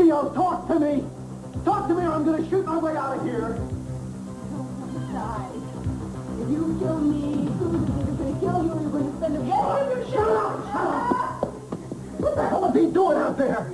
Leo, talk to me. Talk to me or I'm going to shoot my way out of here. Die. If you kill me, who's going to kill you. You're going to spend a Shut up! Shut up! What the hell is he doing out there?